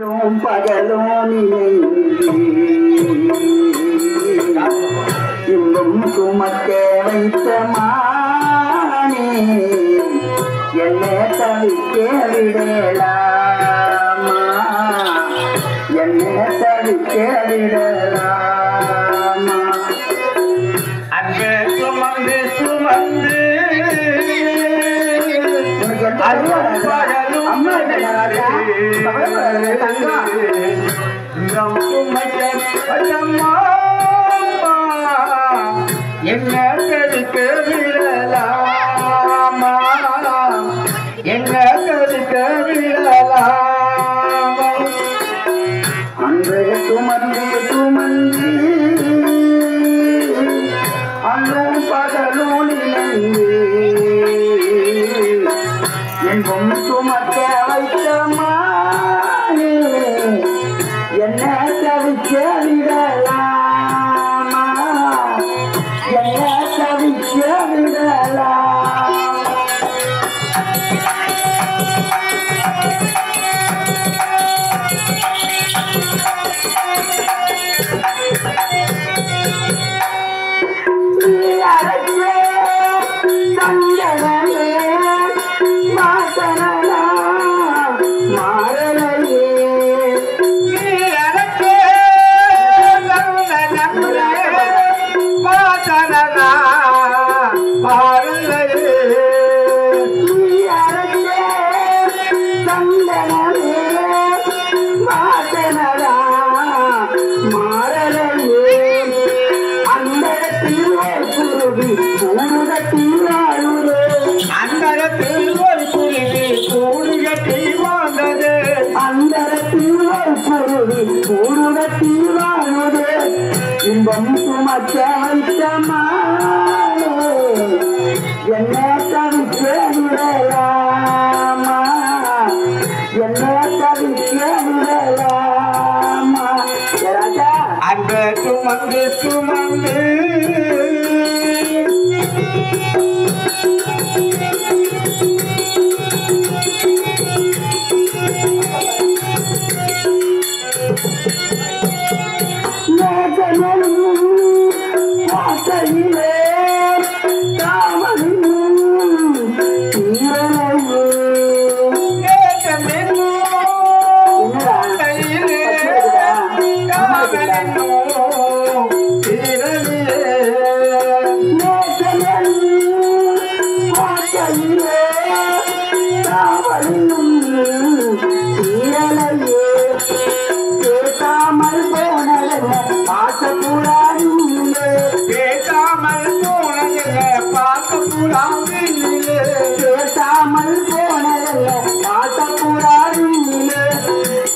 பகலும் பகலும் சுமக்க வைத்த மானே என்னை தவிக்க விடலாமா என்னை தவிக்க விடலாமா அன்பே சுமந்து சுமந்து என்ன தடுக்க விடலாமா என்ன தடுக்க விடலாமா அன்று சுமந்து சுமந்து அன்றும் பகலும் நன்றி என்பும் சுமக்க வைத்த சங்கரமே மாசனலா மாறலையே அந்த திருவருவி பூரத்தில் வாழுரே அந்தரத்தில் ஒரு குருவி கூடு வாழ்ந்தது அந்தரத்தில் ஒரு குருவி கூடுதத்தில் வாழுது இன்பம் என்ன தவிக்க விடலாமா सुमेन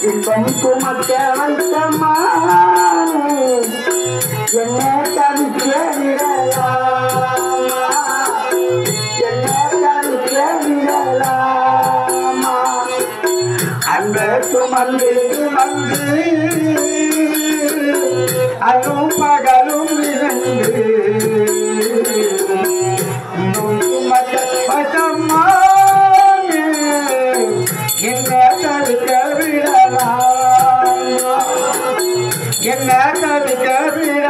இன்பம் சுமக்க வைத்த என்ன தவிக்க விடலாமா என்ன தவிக்க விடலாமா? அன்பு சுமந்து வந்து அரும் பகலும் இருந்து என்ன தடுக்க விடலாம்? என்ன தடுக்க விட